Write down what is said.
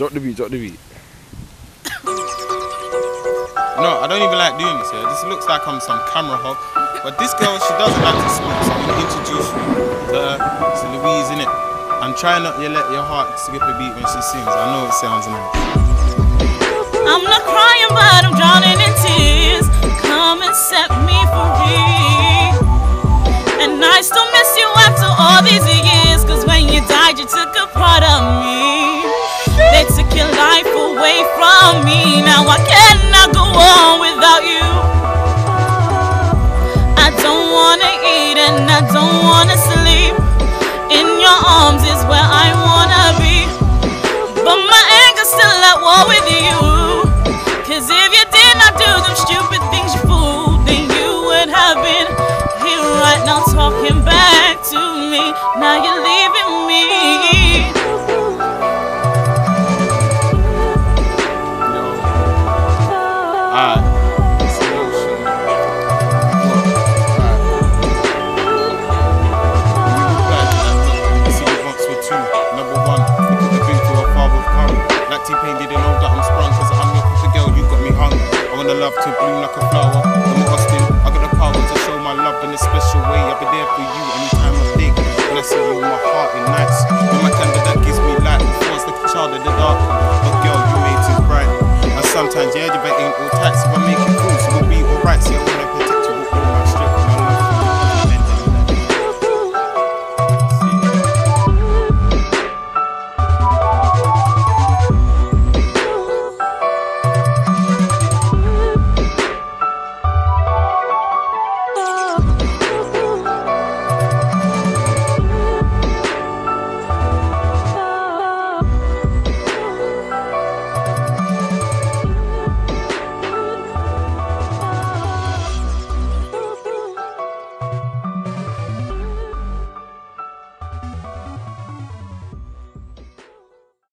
Drop the beat, drop the beat. No, I don't even like doing this here. This looks like I'm some camera hog. But this girl, she doesn't like to speak, so I'm gonna introduce you to her. It's Louise, innit? And try not to let your heart skip a beat when she sings. I know it sounds nice. I'm not crying, but I'm drowning in tears. Come and set me free. And I still miss you after all these years. Cause when you died, you took a from me. Now I cannot go on without you. I don't wanna eat and I don't wanna sleep. In your arms is where I wanna be. But my anger's still at war with you. Cause if you did not do them stupid things, you fool, then you would have been here right now talking back to me. Now you're leaving me. champagne, didn't know that I'm sprung. Cause I'm your pussy girl, you got me hung. I wanna love to bloom like a flower. I'm Austin, I got the power to show my love in a special way. I'll be there for you anytime I think. When I see you, my heart in nights. You're my candle that gives me light. Force like a child in the dark. But girl, you made too bright. And sometimes, yeah, you bet ain't all tight. So I make it cool, so we'll be alright. So